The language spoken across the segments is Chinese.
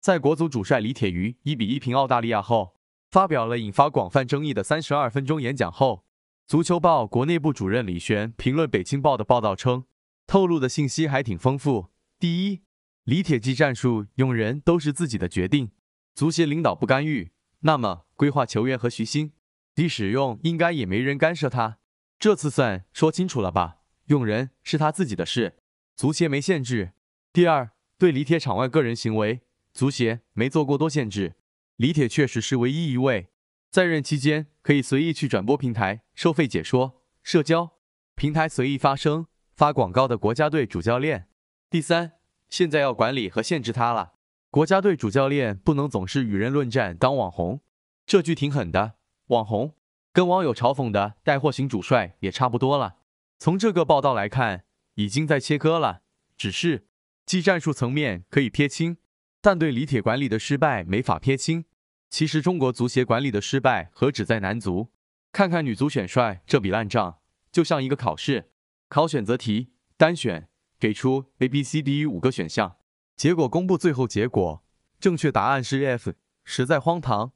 在国足主帅李铁于一比一平澳大利亚后，发表了引发广泛争议的三十二分钟演讲后，足球报国内部主任李璇评论北京报的报道称，透露的信息还挺丰富。第一，李铁技战术用人都是自己的决定，足协领导不干预，那么规划球员和徐新的使用应该也没人干涉他。这次算说清楚了吧？用人是他自己的事，足协没限制。第二，对李铁场外个人行为，足协没做过多限制。李铁确实是唯一一位在任期间可以随意去转播平台收费解说、社交平台随意发声、发广告的国家队主教练。第三，现在要管理和限制他了。国家队主教练不能总是与人论战当网红，这句挺狠的。网红跟网友嘲讽的带货型主帅也差不多了。从这个报道来看，已经在切割了。只是技战术层面可以撇清，但对李铁管理的失败没法撇清。其实中国足协管理的失败何止在男足？看看女足选帅这笔烂账，就像一个考试，考选择题单选，给出 A、B、C、D 五个选项，结果公布最后结果，正确答案是 F，实在荒唐。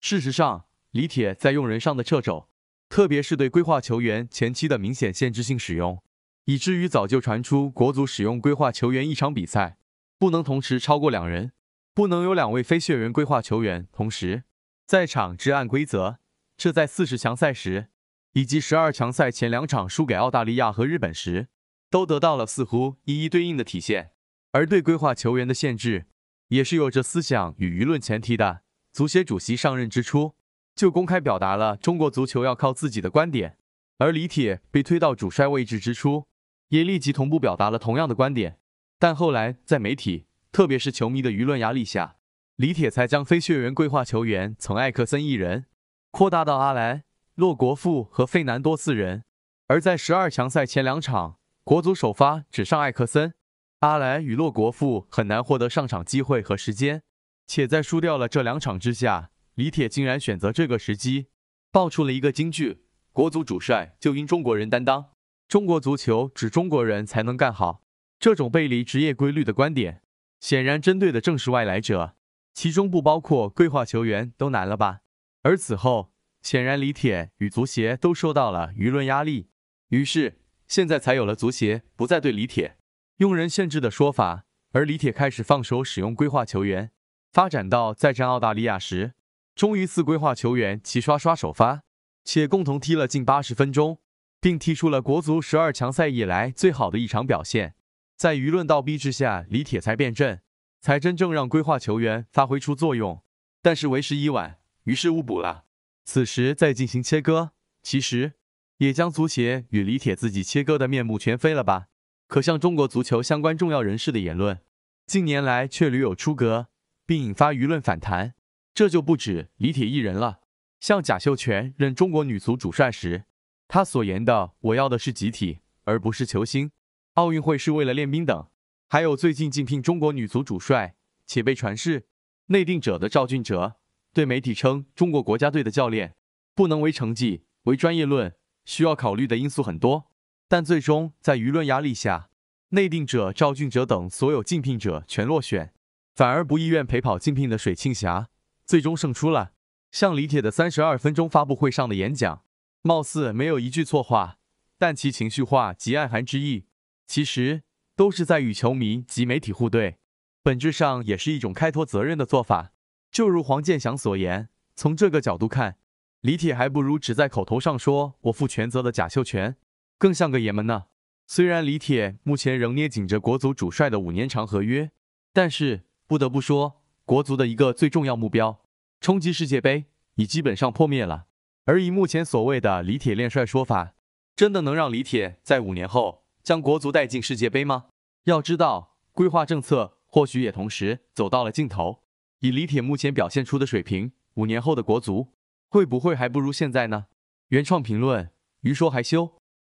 事实上，李铁在用人上的掣肘，特别是对规划球员前期的明显限制性使用，以至于早就传出国足使用规划球员一场比赛不能同时超过两人。不能有两位非血缘规划球员同时在场，只按规则。这在四十强赛时以及十二强赛前两场输给澳大利亚和日本时，都得到了似乎一一对应的体现。而对规划球员的限制，也是有着思想与舆论前提的。足协主席上任之初就公开表达了中国足球要靠自己的观点，而李铁被推到主帅位置之初，也立即同步表达了同样的观点。但后来在媒体。特别是球迷的舆论压力下，李铁才将非血缘规划球员从艾克森一人扩大到阿莱、洛国富和费南多四人。而在十二强赛前两场，国足首发只上艾克森、阿莱与洛国富很难获得上场机会和时间。且在输掉了这两场之下，李铁竟然选择这个时机，爆出了一个金句：国足主帅就因中国人担当，中国足球只中国人才能干好。这种背离职业规律的观点。显然针对的正是外来者，其中不包括规划球员，都难了吧？而此后，显然李铁与足协都受到了舆论压力，于是现在才有了足协不再对李铁用人限制的说法，而李铁开始放手使用规划球员，发展到再战澳大利亚时，终于四规划球员齐刷刷首发，且共同踢了近八十分钟，并踢出了国足十二强赛以来最好的一场表现。在舆论倒逼之下，李铁才变阵，才真正让规划球员发挥出作用。但是为时已晚，于事无补了。此时再进行切割，其实也将足协与李铁自己切割的面目全非了吧？可像中国足球相关重要人士的言论，近年来却屡有出格，并引发舆论反弹。这就不止李铁一人了。像贾秀全任中国女足主帅时，他所言的“我要的是集体，而不是球星”。奥运会是为了练兵等，还有最近竞聘中国女足主帅且被传是内定者的赵俊哲，对媒体称中国国家队的教练不能为成绩为专业论，需要考虑的因素很多。但最终在舆论压力下，内定者赵俊哲等所有竞聘者全落选，反而不意愿陪跑竞聘的水庆霞最终胜出了。像李铁的三十二分钟发布会上的演讲，貌似没有一句错话，但其情绪化及暗含之意。其实都是在与球迷及媒体互怼，本质上也是一种开脱责任的做法。就如黄健翔所言，从这个角度看，李铁还不如只在口头上说我负全责的贾秀全更像个爷们呢。虽然李铁目前仍捏紧着国足主帅的五年长合约，但是不得不说，国足的一个最重要目标——冲击世界杯，已基本上破灭了。而以目前所谓的李铁练帅说法，真的能让李铁在五年后？将国足带进世界杯吗？要知道，规划政策或许也同时走到了尽头。以李铁目前表现出的水平，五年后的国足会不会还不如现在呢？原创评论：于说还休。